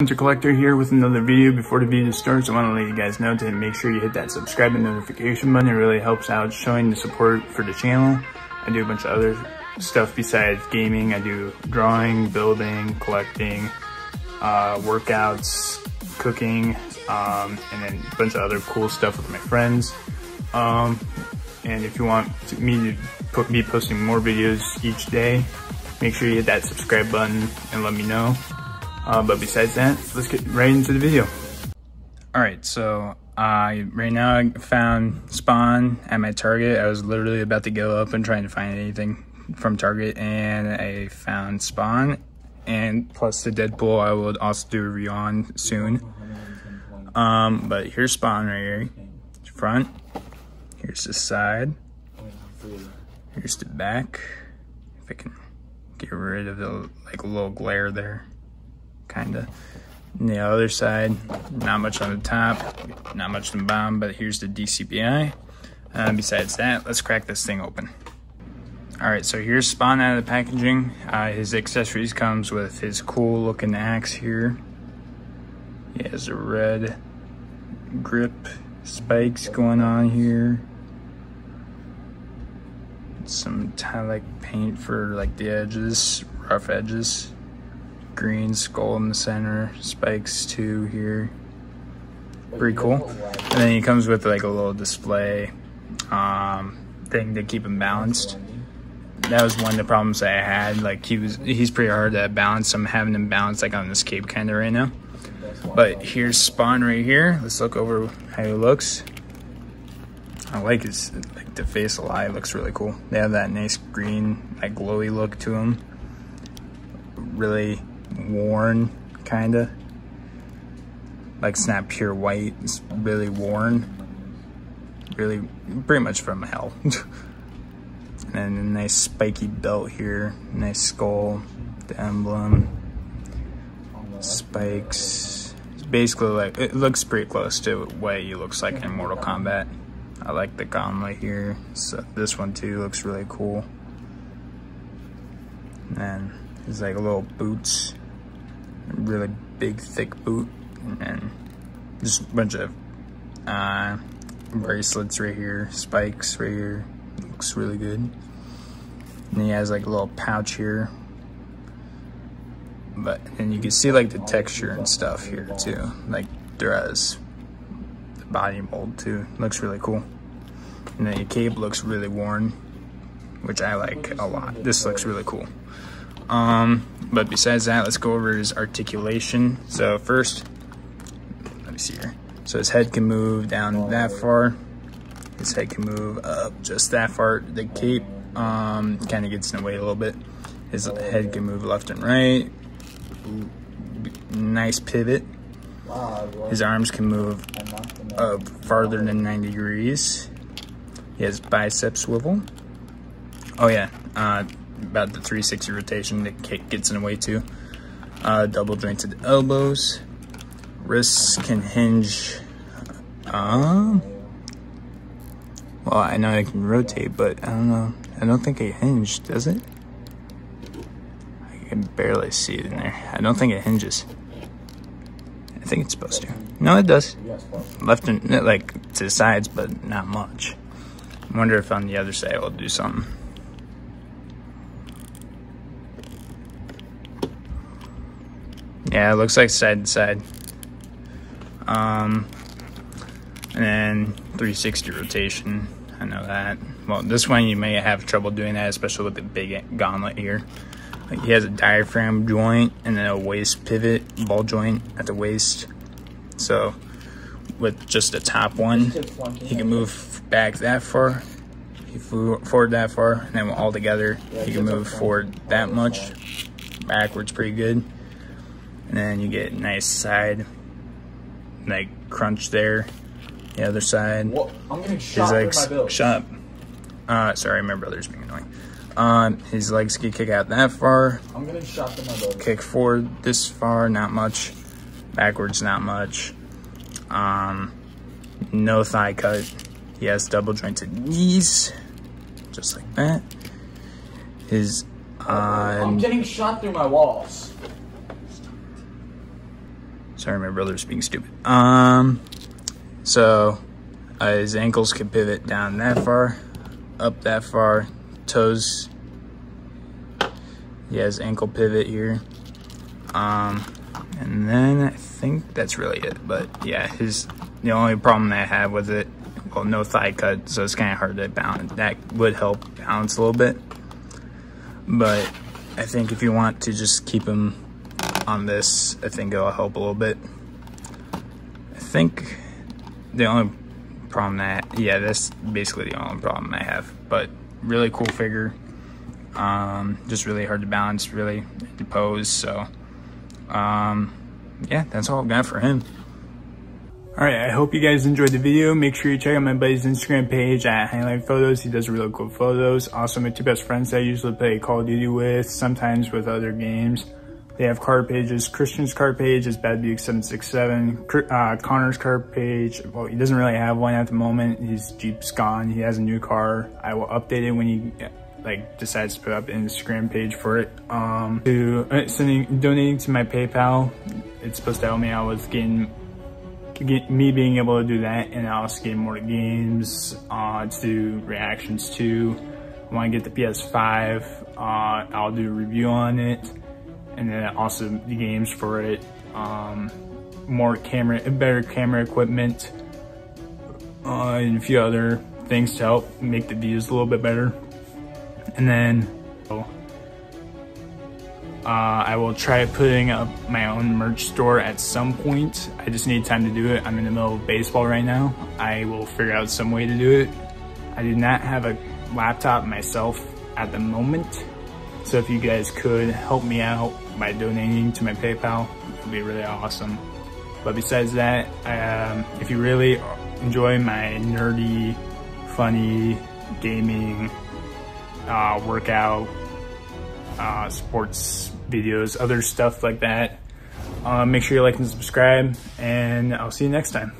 Hunter Collector here with another video. Before the video starts, I want to let you guys know to make sure you hit that subscribe and notification button. It really helps out showing the support for the channel. I do a bunch of other stuff besides gaming. I do drawing, building, collecting, uh, workouts, cooking, um, and then a bunch of other cool stuff with my friends. Um, and if you want me to put, be posting more videos each day, make sure you hit that subscribe button and let me know. Uh, but besides that, let's get right into the video. All right, so uh, right now I found Spawn at my Target. I was literally about to go up and trying to find anything from Target, and I found Spawn, and plus the Deadpool I will also do a review on soon. Um, but here's Spawn right here, front. Here's the side. Here's the back. If I can get rid of the like little glare there kind of. The other side, not much on the top, not much on the bottom, but here's the DCPI. Uh, besides that, let's crack this thing open. All right, so here's Spawn out of the packaging. Uh, his accessories comes with his cool looking axe here. He has a red grip spikes going on here. Some metallic paint for like the edges, rough edges green skull in the center, spikes too here. Pretty cool. And then he comes with like a little display um, thing to keep him balanced. That was one of the problems I had. Like he was, he's pretty hard to balance. I'm having him balance like on this cape kind of right now. But here's Spawn right here. Let's look over how he looks. I like his, like the face a lot. It looks really cool. They have that nice green, like glowy look to him. Really worn, kinda. Like not pure white, it's really worn. Really, pretty much from hell. and a nice spiky belt here, nice skull, the emblem, spikes. It's basically like, it looks pretty close to what he looks like in Mortal Kombat. I like the gauntlet here. So this one too looks really cool. And there's like a little boots really big, thick boot, and just a bunch of uh, bracelets right here, spikes right here. Looks really good. And he has like a little pouch here. But, and you can see like the texture and stuff here too. Like has body mold too. Looks really cool. And then your cape looks really worn, which I like a lot. This looks really cool. Um, but besides that, let's go over his articulation. So first, let me see here. So his head can move down that far. His head can move up just that far. The cape um, kind of gets in the way a little bit. His head can move left and right. Nice pivot. His arms can move up farther than 90 degrees. He has bicep swivel. Oh yeah, uh, about the 360 rotation that gets in the way too. Uh, double jointed elbows. Wrists can hinge. Um, well, I know I can rotate, but I don't know. I don't think it hinged, does it? I can barely see it in there. I don't think it hinges. I think it's supposed to. No, it does. Left and like to the sides, but not much. I wonder if on the other side it will do something. Yeah, it looks like side to side. Um, and then 360 rotation. I know that. Well, this one you may have trouble doing that, especially with the big gauntlet here. Like he has a diaphragm joint and then a waist pivot, ball joint at the waist. So with just the top one, he can move back that far, he flew forward that far, and then all together, he can move forward that much, backwards pretty good and then you get nice side like crunch there the other side. Well, I'm getting shot like, my bills. shut uh sorry my brother's being annoying. Um his legs can kick out that far. I'm getting shot my bills. kick forward this far not much. Backwards not much. Um no thigh cut. He has double jointed knees just like that. His uh, I'm getting shot through my walls Sorry, my brother's being stupid. Um, so uh, his ankles can pivot down that far, up that far, toes. He has ankle pivot here. Um, and then I think that's really it. But yeah, his the only problem I have with it, well, no thigh cut, so it's kind of hard to balance. That would help balance a little bit. But I think if you want to just keep him on this, I think it'll help a little bit. I think the only problem that, yeah, that's basically the only problem I have. But really cool figure. Um, just really hard to balance, really to pose. So, um, yeah, that's all I've got for him. All right, I hope you guys enjoyed the video. Make sure you check out my buddy's Instagram page at Highline Photos. He does really cool photos. Also, my two best friends that I usually play Call of Duty with, sometimes with other games. They have card pages. Christian's card page is Bad Buick 767. Uh, Connor's card page, well, he doesn't really have one at the moment. His Jeep's gone. He has a new car. I will update it when he like decides to put up an Instagram page for it. Um, to uh, sending, donating to my PayPal. It's supposed to help me out with getting get me being able to do that and I also get more games uh, to reactions to. When I get the PS5, uh, I'll do a review on it and then also the games for it. Um, more camera, better camera equipment, uh, and a few other things to help make the views a little bit better. And then uh, I will try putting up my own merch store at some point. I just need time to do it. I'm in the middle of baseball right now. I will figure out some way to do it. I do not have a laptop myself at the moment. So if you guys could help me out by donating to my PayPal, it would be really awesome. But besides that, um, if you really enjoy my nerdy, funny, gaming, uh, workout, uh, sports videos, other stuff like that. Uh, make sure you like and subscribe, and I'll see you next time.